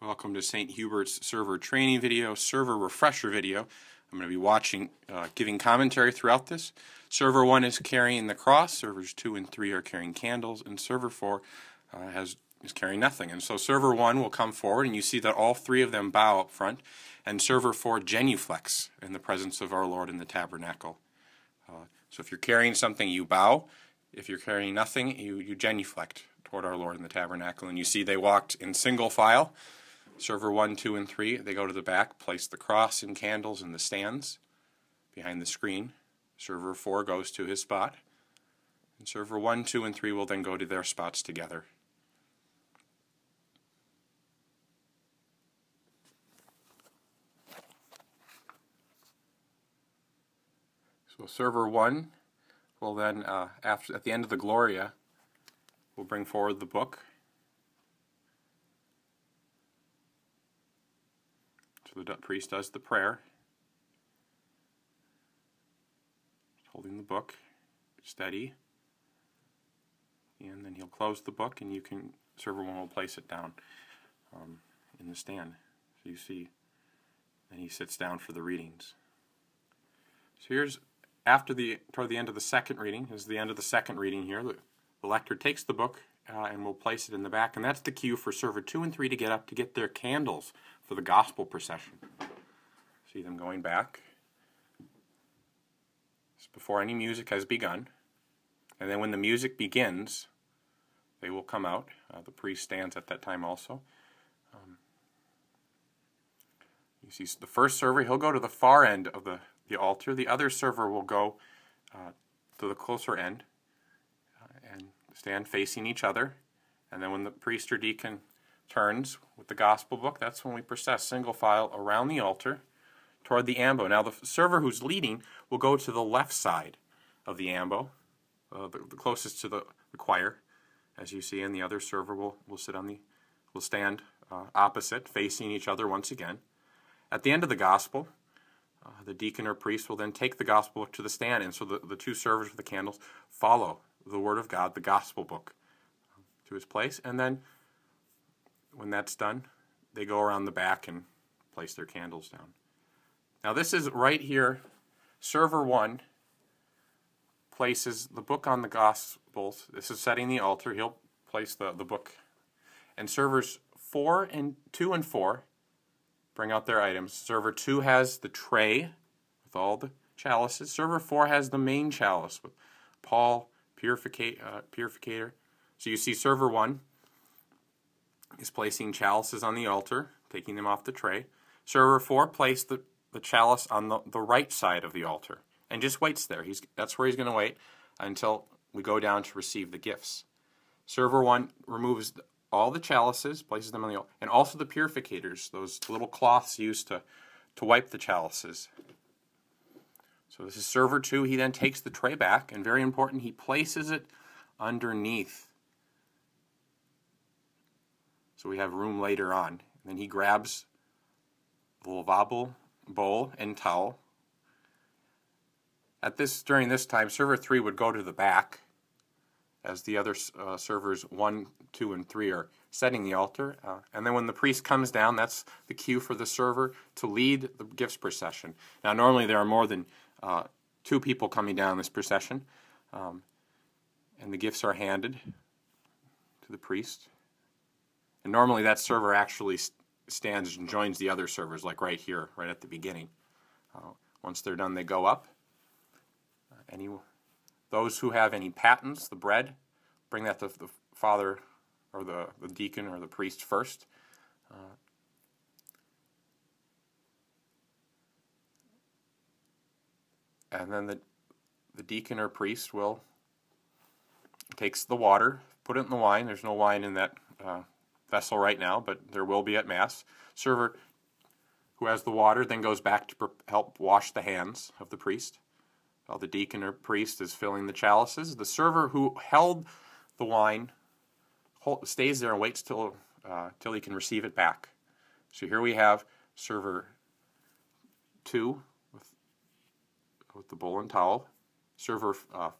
Welcome to St. Hubert's server training video, server refresher video. I'm going to be watching, uh, giving commentary throughout this. Server 1 is carrying the cross, servers 2 and 3 are carrying candles, and server 4 uh, has is carrying nothing. And so server 1 will come forward, and you see that all three of them bow up front, and server 4 genuflects in the presence of our Lord in the tabernacle. Uh, so if you're carrying something, you bow. If you're carrying nothing, you, you genuflect toward our Lord in the tabernacle. And you see they walked in single file Server 1, 2, and 3, they go to the back, place the cross and candles in the stands behind the screen. Server 4 goes to his spot. And server 1, 2, and 3 will then go to their spots together. So server 1 will then, uh, after, at the end of the Gloria, will bring forward the book the priest does the prayer, holding the book steady, and then he'll close the book, and you can server one will place it down um, in the stand. So you see, and he sits down for the readings. So here's after the toward the end of the second reading is the end of the second reading here. The, lector takes the book uh, and we'll place it in the back, and that's the cue for server two and three to get up to get their candles for the gospel procession. See them going back. It's before any music has begun. And then when the music begins, they will come out. Uh, the priest stands at that time also. Um, you see the first server, he'll go to the far end of the, the altar. The other server will go uh, to the closer end uh, and stand facing each other. And then when the priest or deacon turns with the gospel book. That's when we process single file around the altar toward the ambo. Now the server who's leading will go to the left side of the ambo, uh, the, the, closest to the, the, choir, as you see, and the other server will, will sit on the will stand uh, opposite, facing each other once again. At the end of the gospel, uh, the deacon or priest will then take the gospel book to the stand, and so the, the two servers with the candles follow the word of God, the gospel book, to his place, and then when that's done, they go around the back and place their candles down. Now this is right here, server 1 places the book on the Gospels. This is setting the altar. He'll place the, the book. And servers 4 and 2 and 4 bring out their items. Server 2 has the tray with all the chalices. Server 4 has the main chalice with pall, purifica- uh, purificator. So you see server 1 is placing chalices on the altar, taking them off the tray. Server 4 place the, the chalice on the, the right side of the altar and just waits there. He's, that's where he's going to wait until we go down to receive the gifts. Server 1 removes all the chalices, places them on the altar, and also the purificators, those little cloths used to, to wipe the chalices. So this is server 2. He then takes the tray back, and very important, he places it underneath so we have room later on. And then he grabs the lavabo bowl and towel. At this during this time, server three would go to the back, as the other uh, servers one, two, and three are setting the altar. Uh, and then when the priest comes down, that's the cue for the server to lead the gifts procession. Now, normally there are more than uh, two people coming down this procession, um, and the gifts are handed to the priest. And normally that server actually stands and joins the other servers, like right here, right at the beginning. Uh, once they're done, they go up. Uh, any, those who have any patens, the bread, bring that to the father or the, the deacon or the priest first. Uh, and then the, the deacon or priest will takes the water, put it in the wine. There's no wine in that uh, vessel right now, but there will be at Mass. Server who has the water then goes back to help wash the hands of the priest. While the deacon or priest is filling the chalices, the server who held the wine stays there and waits till uh, till he can receive it back. So here we have server two with, with the bowl and towel. Server uh,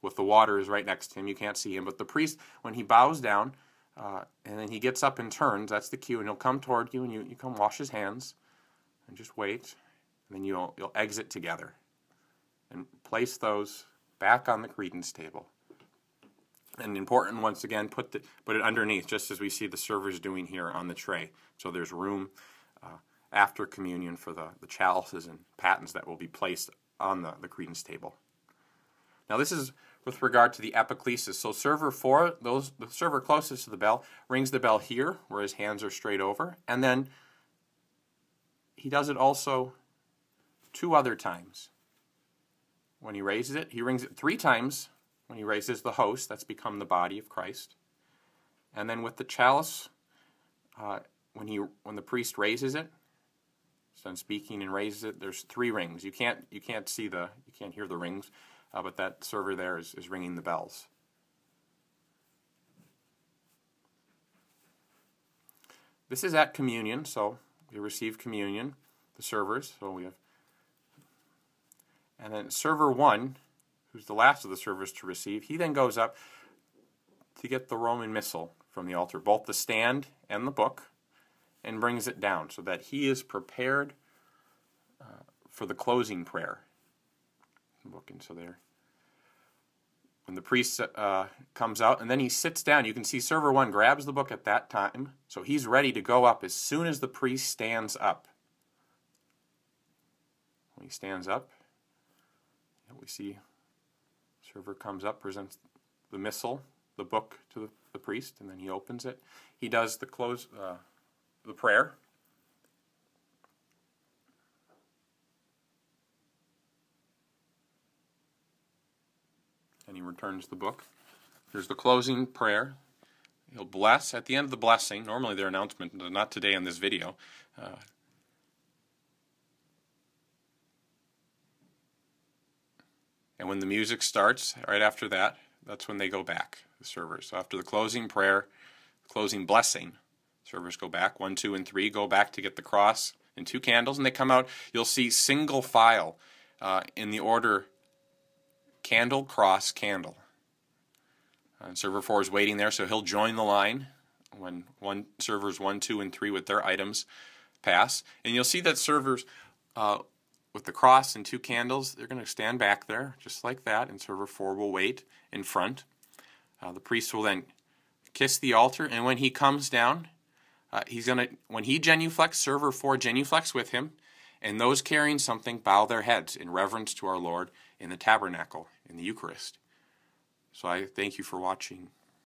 with the water is right next to him. You can't see him, but the priest, when he bows down, uh, and then he gets up and turns. That's the cue, and he'll come toward you, and you, you come wash his hands, and just wait, and then you'll you'll exit together, and place those back on the credence table. And important, once again, put the put it underneath, just as we see the servers doing here on the tray. So there's room uh, after communion for the, the chalices and patens that will be placed on the, the credence table. Now this is with regard to the epiclesis. So server four, those the server closest to the bell, rings the bell here, where his hands are straight over, and then he does it also two other times. When he raises it, he rings it three times when he raises the host, that's become the body of Christ. And then with the chalice, uh, when he when the priest raises it, done speaking and raises it, there's three rings. You can't you can't see the you can't hear the rings uh, but that server there is, is ringing the bells. This is at communion, so we receive communion, the servers. So we have, and then server one, who's the last of the servers to receive, he then goes up to get the Roman Missal from the altar, both the stand and the book, and brings it down so that he is prepared uh, for the closing prayer. Book, and so there when the priest uh, comes out and then he sits down you can see server one grabs the book at that time. So he's ready to go up as soon as the priest stands up. When he stands up we see server comes up presents the missal the book to the, the priest and then he opens it. He does the close uh, the prayer and he returns the book. Here's the closing prayer. He'll bless. At the end of the blessing, normally their announcement, not today in this video. Uh, and when the music starts, right after that, that's when they go back, the servers. So after the closing prayer, closing blessing, servers go back. One, two, and three go back to get the cross and two candles, and they come out. You'll see single file uh, in the order candle, cross, candle. Uh, server 4 is waiting there, so he'll join the line when one servers 1, 2, and 3 with their items pass. And you'll see that servers uh, with the cross and two candles, they're going to stand back there just like that, and server 4 will wait in front. Uh, the priest will then kiss the altar, and when he comes down, uh, he's going to, when he genuflects, server 4 genuflects with him, and those carrying something bow their heads in reverence to our Lord in the tabernacle, in the Eucharist. So I thank you for watching